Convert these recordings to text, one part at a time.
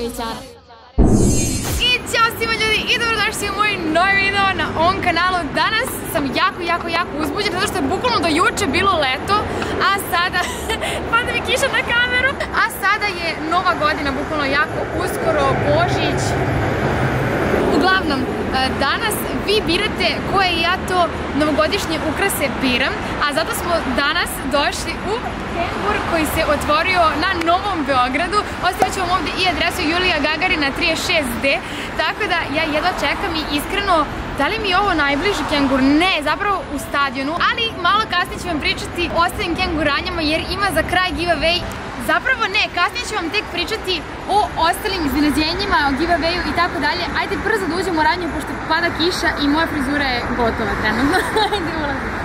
Bogdanovića. I ćao svima ljudi i dobrodošli u moj novi video na ovom kanalu. Danas sam jako, jako, jako uzbuđena zato što je bukvalno do juče bilo leto, a sada, pada mi kiša na kameru, a sada je nova godina, bukvalno jako uskoro, Božić. E, danas vi birate koje ja to novogodišnje ukrase biram, a zato smo danas došli u Kengur koji se otvorio na Novom Beogradu. Ostavit ću vam ovdje i adresu Julija Gagarina 36D, tako da ja jedva čekam i iskreno da li mi je ovo najbliži kengur? Ne, zapravo u stadionu, ali malo kasnije ću vam pričati o ostalim kenguranjama jer ima za kraj giveaway Zapravo ne, kasnije ću vam tek pričati o ostalim iznenađenjima, o giveawayu i tako dalje. Ajde brzo da uđemo u radnju pošto pada kiša i moja frizura je gotova trenutno. Ajde ulazimo.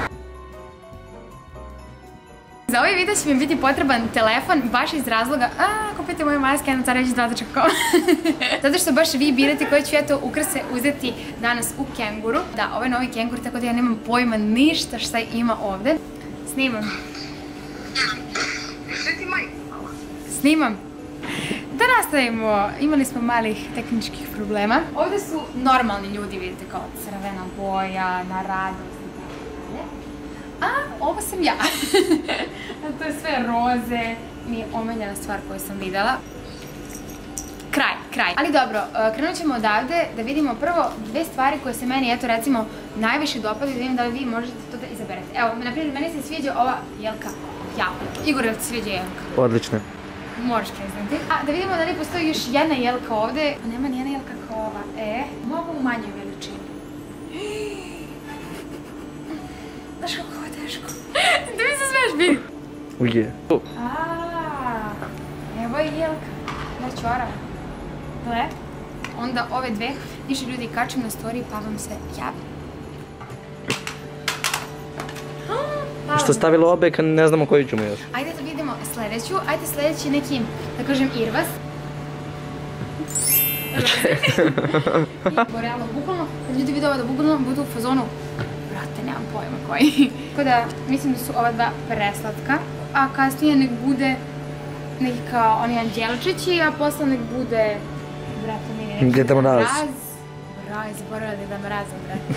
Za ovaj video će mi biti potreban telefon baš iz razloga, a kupite moje maske, jedno car već dva.com Zato što baš vi birate koje ću ja to ukrase uzeti danas u kenguru. Da, ovo je novi kengur, tako da ja nemam pojma ništa šta ima ovde. Snimam. Snimam. Da nastavimo, imali smo malih tehničkih problema. Ovdje su normalni ljudi, vidite, kao crvena boja, na radost i tako dalje. A ovo sam ja. to je sve roze, mi je omiljena stvar koju sam vidjela. Kraj, kraj. Ali dobro, e, krenut ćemo odavde da vidimo prvo dve stvari koje se meni, eto recimo, najviše dopadaju da vidim da li vi možete to da izaberete. Evo, na primjer, meni se sviđa ova jelka. Jako. Igor, jel ti sviđa jelka? Odlično. Možeš priznati. A da vidimo da li postoji još jedna jelka ovdje. Nema nijedna jelka kao ova. E, mogu u manjoj veličini. Znaš kako ovo je teško. Da mi se smiješ vidi. Uje. Evo je jelka. Ja čoram. Gle. Onda ove dve više ljudi kačem na story pa vam se javi. Hvala. Što stavilo obe kad ne znamo koju ćemo još. Ajde da vidimo sljedeću. Ajde sljedeći neki, da kažem, irvas. Realno, bukvalno, kad ljudi vide ovo da bukvalno budu u fazonu, brate, nemam pojma koji. Tako da, mislim da su ova dva preslatka, a kasnije nek bude neki kao oni anđelčići, a posle nek bude, brate, mi neki Deda Mraz. Mraz, zaboravila Deda Mraza, brate.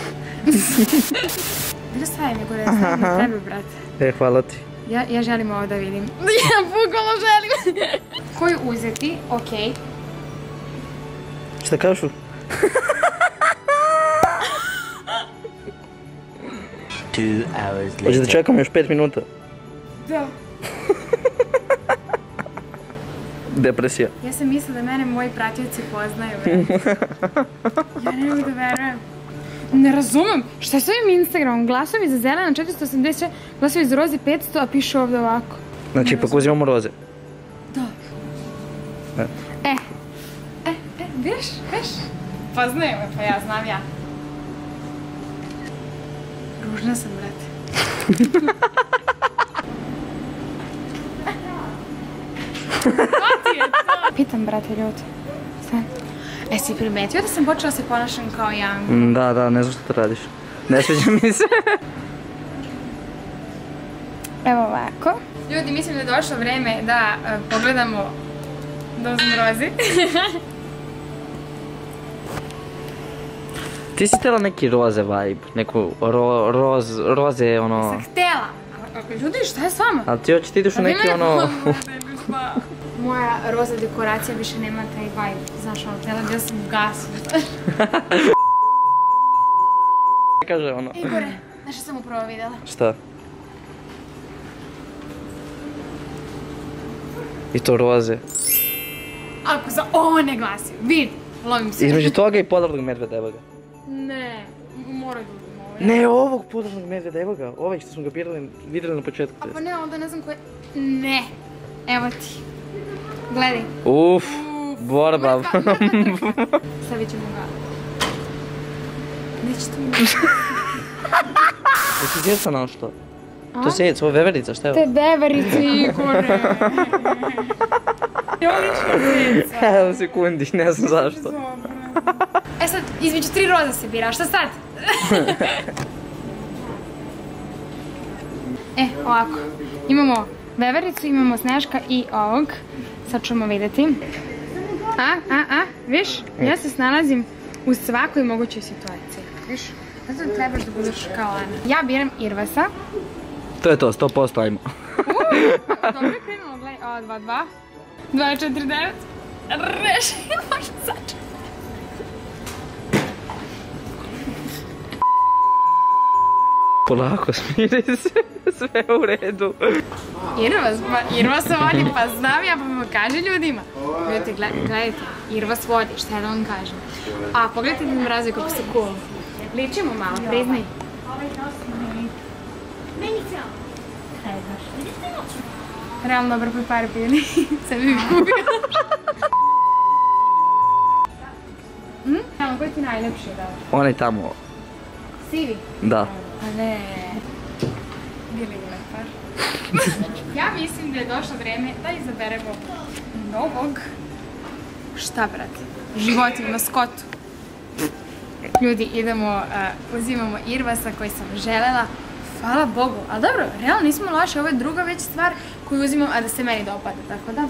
Stavim je gore, stavim tebe, brate. E, hvala ti. Ja, ja želim ovo da vidim. Ja bukvalno želim. Koju uzeti? Okej. Šta kažu? Two hours Hoće da čekamo još 5 minuta. Da. Depresija. Ja sam mislila da mene moji pratioci poznaju, bre. Ja ne mogu da verujem. Ne razumem. Šta je s ovim Instagramom? Glasovi za zelena 480, glasovi za roze 500, a piše ovdje ovako. Znači, ipak uzimamo roze. Da. E. E. E, e, viš, viš? Poznaju me, pa ja znam ja. Ružna sam, brate. Pitam, brate, ljudi. E, si primetio da sam počela se ponašam kao? Mm, Da, da, ne znam što to radiš. Ne sviđa mi se. Evo ovako. Ljudi, mislim da je došlo vreme da e, pogledamo da uzmem rozi. Ti si htjela neki roze vibe, neku ro, roz, roze, ono... Sam htjela. Ljudi, šta je s vama? Ali ti hoće ti ideš u A vi neki ono... Moja roza dekoracija više nema taj vibe. Znaš, ono, bi da sam ugasila. Kaže ono... Igore, znaš što sam upravo vidjela? Šta? I to roze. Ako za ovo ne glasio, vidi, lovim se. Između toga i podarnog medveda, evo ga. Ne, mora da uzmem ovo. Ne, ovog podarnog medveda, evo ga. Ovaj što smo ga birali, vidjeli na početku. A pa ne, onda ne znam koje... Ne, evo ti. Gledaj. Uf, borba. Stavit ćemo ga. Neće to mi... Jesi svjesna na što? To se ovo veverica, šta je Te ovo? beverice, Igore. Jolična zeca. Evo sekundi, ne znam zašto. E sad, između tri roze se bira, šta sad? e, ovako. Imamo vevericu, imamo sneška i ovog. Sad ćemo vidjeti. A, a, a, viš, ja se snalazim u svakoj mogućoj situaciji. Viš, zato trebaš da budeš kao Ana. Ja biram Irvasa. To je to, 100% ajmo. Dobro je krenulo, gledaj. O, 2-2. 2-4-9. Reši, možda Polako, smiri se, sve u redu. Irvas, pa Irvas vodi, pa znam ja, pa mi kaže ljudima. Ljudi, gle- gledajte, Irvas vodi, šta ja da vam kažem. A, pogledajte mi mraze kako su cool. Ličimo malo, priznaj. Realno dobro pa par pili. Sve bi kupio. Hm? Realno, koji ti najlepši da? Onaj tamo, Sivi? da. A ne. Bili lepar. ja mislim da je došlo vreme da izaberemo novog, šta brate, životinju, maskotu. Ljudi, idemo, uh, uzimamo Irvasa koji sam želela. Hvala Bogu. Ali dobro, realno nismo loše, ovo je druga već stvar koju uzimam, a da se meni dopada, tako da...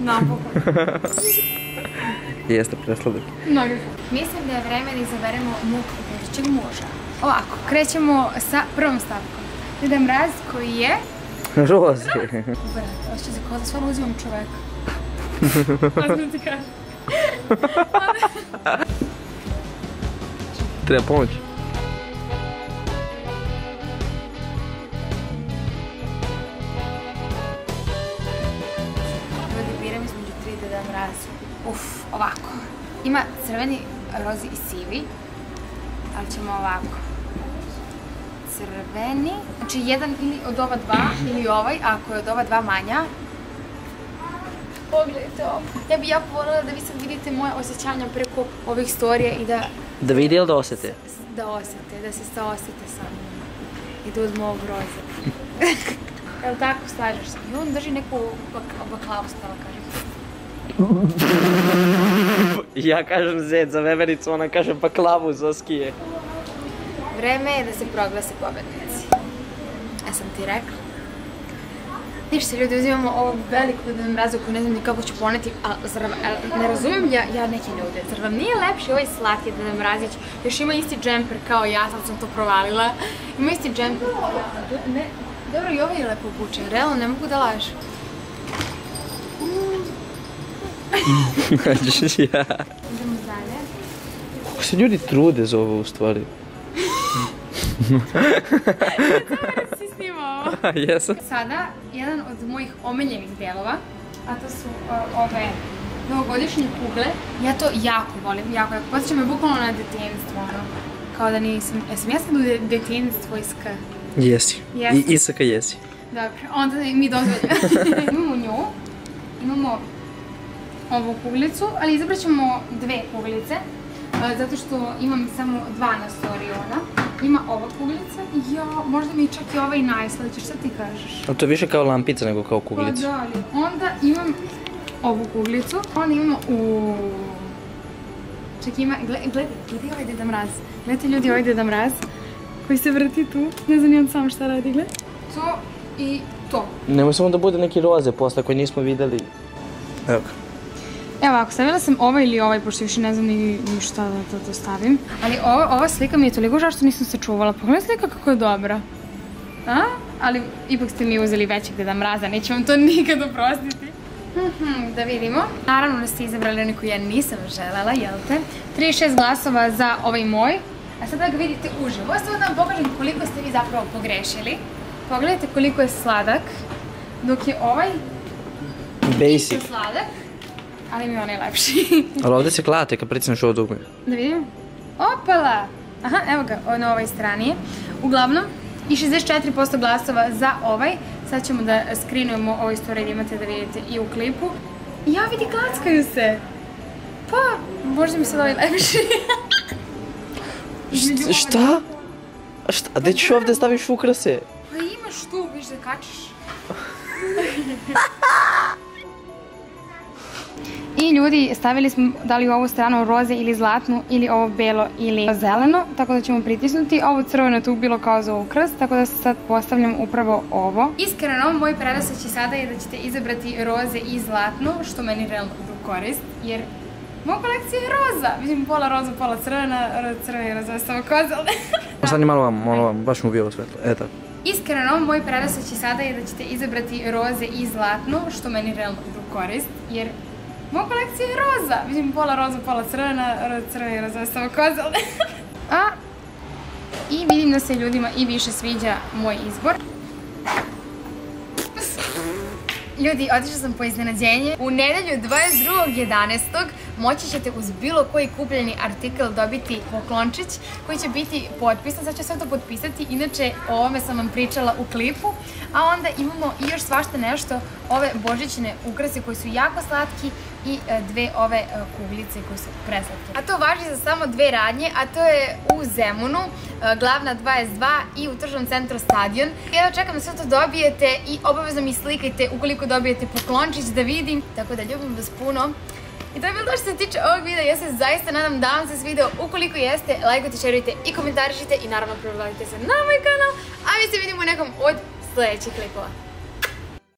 Napokon. Jeste presladak. Mnogo. Mislim da je vreme da izaberemo muk budućeg muža. Ovako, krećemo sa prvom stavkom. Deda Mraz koji je... Roze. Brate, se kao da stvarno uzimam čoveka. Ozbiljno ti kažem. Treba pomoć. Biram između tri Deda Mraza. Uf, ovako. Ima crveni, rozi i sivi. Ali ćemo ovako. Crveni. Znači jedan ili od ova dva ili ovaj, ako je od ova dva manja. Pogledajte ovo. Ja bi jako voljela da vi sad vidite moje osjećanja preko ovih storija i da Da vidi ili da osjeti? da osjete, da se saosjete sa mnom i da uzmu ovog roze. Jel tako, slažeš se? I on drži neku bak baklavu, stala kažem. Ja kažem zed za vevericu, ona kaže pa klavu za skije. Vreme je da se proglase pobednici. Ja sam ti rekla. Ništa ljudi, uzimamo ovu veliku da mrazu koju ne znam ni kako ću poneti, a zar, a, ne razumijem ja, ja neke ljude, zar vam nije lepši ovaj slatki Deda Mrazić, još ima isti džemper kao ja, sad sam to provalila, ima isti džemper, ne, dobro i ovaj je lepo obučen, realno ne mogu da ja. Idemo dalje. Kako se ljudi trude za ovo u stvari? Si snimao ovo. Jesam. Sada, jedan od mojih omiljenih delova, a to su o, ove novogodišnje kugle. Ja to jako volim, jako, jako. Posjeća me bukvalno na detinjstvo, ono. Kao da nisam, jesam ja sad u de- detinjstvo iz K. Jesi. Jesam. I Isaka jesi. Dobro, onda mi dozvoljamo. imamo nju, imamo ovu kuglicu, ali izabrat ćemo dve kuglice, a, zato što imam samo dva na Soriona. Ima ova kuglica, ja, možda mi je čak i ovaj najslađe, šta ti kažeš? A to je više kao lampica nego kao Pa kuglica. da, ali onda imam ovu kuglicu, onda imamo u... Čak ima, gledaj, gledaj, gledaj ovaj Deda Mraz. Gledajte ljudi ovaj Deda Mraz koji se vrti tu. Ne znam ni on sam šta radi, gledaj. To i to. Nemoj samo da bude neki roze posle koji nismo videli. Evo ga. Evo ovako, stavila sam ovaj ili ovaj, pošto više ne znam ni, ni šta da to, to stavim. Ali ovo, ova slika mi je toliko žao što nisam sačuvala. Pogledaj slika kako je dobra. A? Ali ipak ste mi uzeli većeg Deda Mraza, neću vam to nikad oprostiti. Mhm, da vidimo. Naravno da ste izabrali oni koji ja nisam želela, jel te? 36 glasova za ovaj moj. A sad da ga vidite uživo. Samo da vam pokažem koliko ste vi zapravo pogrešili. Pogledajte koliko je sladak. Dok je ovaj Basic. isto sladak, ali mi je onaj lepši. Ali ovdje se klate kad pritisneš ovo dugme. Da vidim. Opala! Aha, evo ga, na ovoj strani je. Uglavnom, i 64% glasova za ovaj. Sad ćemo da skrinujemo ovaj story imate da vidite i u klipu. Ja vidi, klackaju se! Pa, možda mi sad ovaj lepši. Šta? šta? A šta? A gdje ćeš ovdje staviš ukrase? Pa imaš tu, viš da kačiš. I ljudi, stavili smo da li u ovu stranu roze ili zlatnu ili ovo belo ili zeleno, tako da ćemo pritisnuti. Ovo crveno tu bilo kao za ukras, tako da sad postavljam upravo ovo. Iskreno, moj predosaći sada je da ćete izabrati roze i zlatnu, što meni realno korist, jer moja kolekcija je roza. Mislim, pola roza, pola crvena, crvena i roza samo koza, ali... Sad je malo vam, malo vam, baš mu bilo svetlo. E tako. Iskreno, moj predosjećaj sada je da ćete izabrati roze i zlatnu, što meni realno u korist, jer moja kolekcija je roza. Mislim, pola roza, pola crvena, crvena i roza ali... A, i vidim da se ljudima i više sviđa moj izbor. Ljudi, otišla sam po iznenađenje. U nedelju 22.11. moći ćete uz bilo koji kupljeni artikl dobiti poklončić koji će biti potpisan. Sad ću sve to potpisati. Inače, o ovome sam vam pričala u klipu. A onda imamo i još svašta nešto. Ove božićne ukrase koji su jako slatki i e, dve ove e, kuglice koje su preslatke. A to važi za samo dve radnje, a to je u Zemunu, e, glavna 22 i u tržnom centru Stadion. Jedno čekam da sve to dobijete i obavezno mi slikajte ukoliko dobijete poklončić da vidim. Tako da ljubim vas puno. I to je bilo to što se tiče ovog videa, ja se zaista nadam da vam se svideo. Ukoliko jeste, lajkujte, šerujte i komentarišite i naravno pregledajte se na moj kanal. A mi se vidimo u nekom od sljedećih klipova.